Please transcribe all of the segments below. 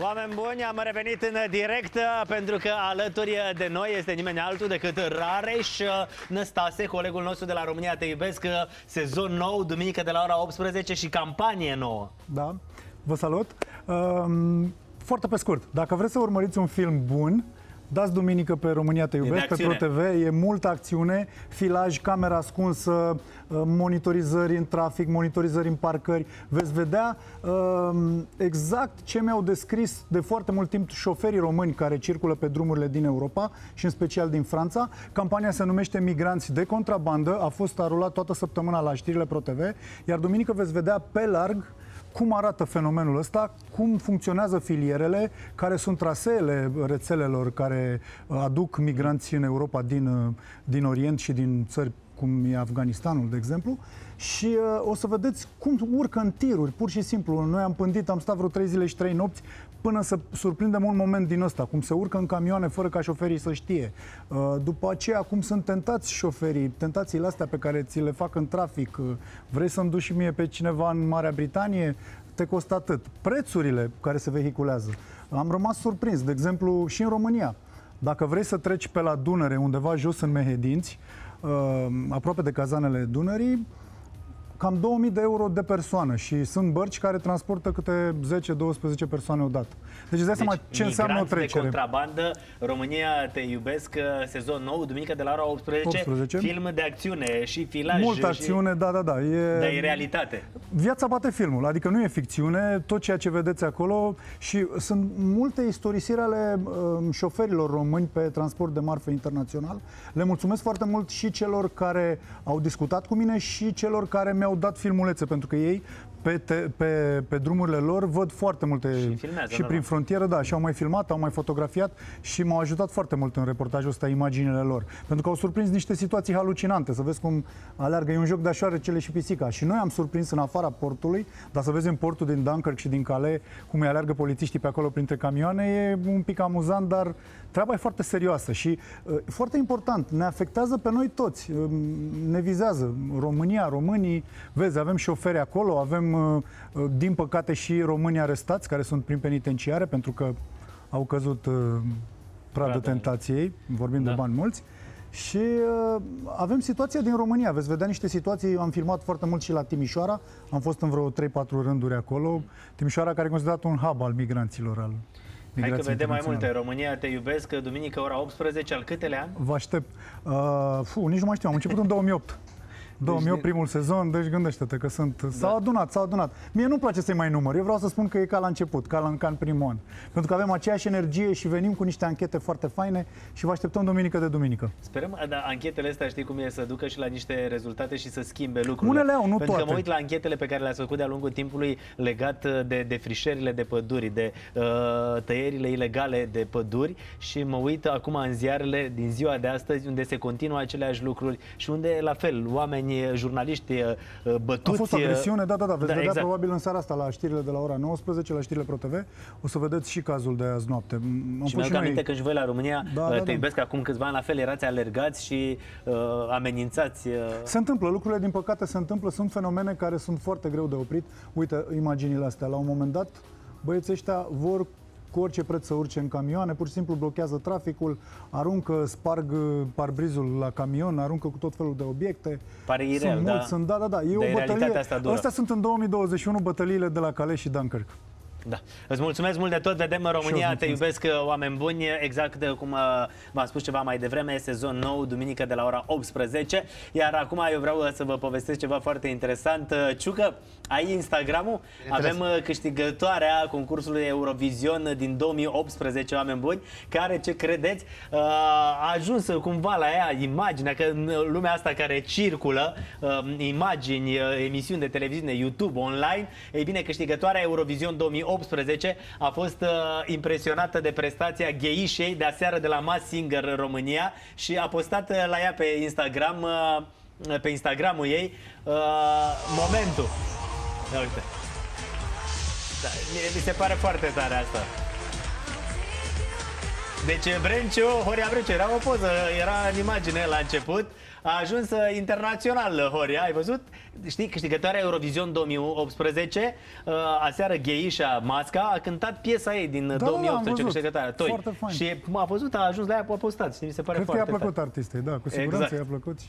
Oameni buni, am revenit în direct uh, pentru că alături de noi este nimeni altul decât Rareș uh, Năstase, colegul nostru de la România Te Iubesc, uh, sezon nou, duminică de la ora 18 și campanie nouă. Da, vă salut. Um, foarte pe scurt, dacă vreți să urmăriți un film bun, Dați duminică pe România Te Iubesc, pe ProTV, e multă acțiune, filaj, camera ascunsă, uh, monitorizări în trafic, monitorizări în parcări. Veți vedea um, exact ce mi-au descris de foarte mult timp șoferii români care circulă pe drumurile din Europa și în special din Franța. Campania se numește Migranți de contrabandă, a fost arulat toată săptămâna la știrile ProTV, iar duminică veți vedea pe larg cum arată fenomenul ăsta, cum funcționează filierele, care sunt traseele rețelelor care uh, aduc migranți în Europa din, uh, din Orient și din țări cum e Afganistanul, de exemplu, și uh, o să vedeți cum urcă în tiruri, pur și simplu. Noi am pândit, am stat vreo trei zile și trei nopți până să surprindem un moment din ăsta, cum se urcă în camioane fără ca șoferii să știe. Uh, după aceea, cum sunt tentați șoferii, tentațiile astea pe care ți le fac în trafic. Uh, vrei să-mi duci și mie pe cineva în Marea Britanie? Te costă atât. Prețurile care se vehiculează. Am rămas surprins, de exemplu, și în România. Dacă vrei să treci pe la Dunăre, undeva jos în Mehedinți, uh, aproape de cazanele Dunării, cam 2000 de euro de persoană și sunt bărci care transportă câte 10-12 persoane odată. Deci îți dai deci, seama ce înseamnă o trecere. de contrabandă, România te iubesc, uh, sezon nou, duminică de la ora 18, 18. film de acțiune și filaj. Multă acțiune, și... da, da, da. E... Dar e realitate. Viața bate filmul, adică nu e ficțiune, tot ceea ce vedeți acolo și sunt multe istorisiri ale um, șoferilor români pe transport de marfă internațional. Le mulțumesc foarte mult și celor care au discutat cu mine și celor care mi-au dat filmulețe, pentru că ei pe, te, pe, pe drumurile lor văd foarte multe și, filmează, și prin frontieră, da, și au mai filmat, au mai fotografiat și m-au ajutat foarte mult în reportajul ăsta imaginile lor. Pentru că au surprins niște situații halucinante, să vezi cum aleargă, e un joc de cele și pisica. Și noi am surprins în afara portului, dar să vezi în portul din Dunkirk și din Calais cum îi aleargă polițiștii pe acolo printre camioane, e un pic amuzant, dar treaba e foarte serioasă și uh, foarte important, ne afectează pe noi toți, uh, ne vizează România, românii, vezi, avem șoferi acolo, avem uh, din păcate și românii arestați care sunt prin penitenciare pentru că au căzut pradă tentației, vorbim da. de bani mulți. Și uh, avem situația din România. Veți vedea niște situații, am filmat foarte mult și la Timișoara, am fost în vreo 3-4 rânduri acolo. Timișoara care e considerat un hub al migranților, al Hai că vedem mai multe. România te iubesc, duminică ora 18, al câtele an? Vă aștept. Uh, fu, nici nu mai știu, am început în 2008. 2008 deci, primul sezon, deci gândește-te că sunt... Da. S-au adunat, s-au adunat. Mie nu-mi place să-i mai număr. Eu vreau să spun că e ca la început, ca la în primul an. Pentru că avem aceeași energie și venim cu niște anchete foarte faine și vă așteptăm duminică de duminică. Sperăm, da, anchetele astea știi cum e să ducă și la niște rezultate și să schimbe lucrurile. Unele au, nu Pentru toate. că mă uit la anchetele pe care le-ați făcut de-a lungul timpului legat uh, de defrișările de păduri, de uh, tăierile ilegale de păduri și mă uit acum în ziarele din ziua de astăzi unde se continuă aceleași lucruri și unde la fel oameni, jurnaliști fost bătuți. A fost agresiune, da, da, da. Veți da, vedea exact. probabil în seara asta la știrile de la ora 19, la știrile ProTV, o să vedeți și cazul de azi noapte. Am și mi-am aminte că și voi la România da, da, te da. iubesc da. acum câțiva ani, la fel erați alergați și uh, amenințați. Uh... Se întâmplă, lucrurile din păcate se întâmplă, sunt fenomene care sunt foarte greu de oprit. Uite, imaginile astea, la un moment dat, băieții ăștia vor cu orice preț să urce în camioane, pur și simplu blochează traficul, aruncă, sparg parbrizul la camion, aruncă cu tot felul de obiecte. Pare irel, sunt da. Mulți, sunt, da, da, da. E de o bătălie. Asta Astea sunt în 2021 bătăliile de la Calais și Dunkirk. Da. Îți mulțumesc mult de tot. Vedem în România. Te iubesc, uh, oameni buni. Exact cum uh, v-am spus ceva mai devreme, sezon nou, duminică de la ora 18. Iar acum eu vreau uh, să vă povestesc ceva foarte interesant. Ciucă, ai Instagramul? Avem câștigătoarea concursului Eurovision din 2018, oameni buni, care, ce credeți, a ajuns cumva la ea imaginea, că în lumea asta care circulă imagini, emisiuni de televiziune, YouTube, online, ei bine, câștigătoarea Eurovision 2018 2018 a fost uh, impresionată de prestația gheișei de aseară de la Mass Singer România și a postat uh, la ea pe Instagram uh, pe Instagramul ei uh, momentul. Ia uite. Da, mi se pare foarte tare asta. Deci Brenciu, Horia Brenciu, era o poză, era în imagine la început, a ajuns uh, internațional Horia, ai văzut? Știi, câștigătoarea Eurovision 2018, uh, aseară Gheisha Masca a cântat piesa ei din Da, 2018, am văzut. câștigătoarea Toi. Foarte fain. Și m-a văzut, a ajuns la ea, a postat. Știi, mi se pare Cred că i-a foarte plăcut tare. artistei, da, cu siguranță Exact. i-a plăcut. Uh,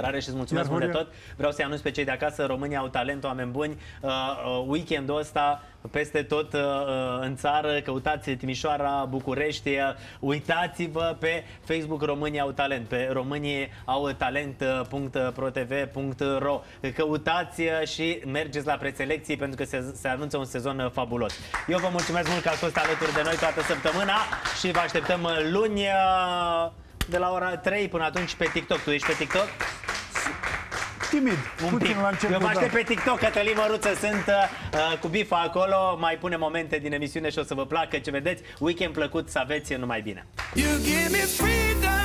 Rareș și îți mulțumesc Iar mult de Horia? tot. Vreau să-i anunț pe cei de acasă, România au talent, oameni buni. Uh, uh, weekendul ăsta, peste tot uh, uh, în țară, căutați Timișoara, București, uh, uitați-vă pe Facebook România au talent, pe românie au talent.protv.ro Căutați uh, și mergeți la preselecții pentru că se, se anunță un sezon uh, fabulos. Eu vă mulțumesc mult că ați fost alături de noi toată săptămâna și vă așteptăm uh, luni uh, de la ora 3 până atunci pe TikTok. Tu ești pe TikTok? Timid, Un puțin pic. la început, Eu mă da. aștept pe TikTok, Cătălin Măruță, sunt uh, cu bifa acolo, mai pune momente din emisiune și o să vă placă ce vedeți. Weekend plăcut, să aveți numai bine! You give me freedom.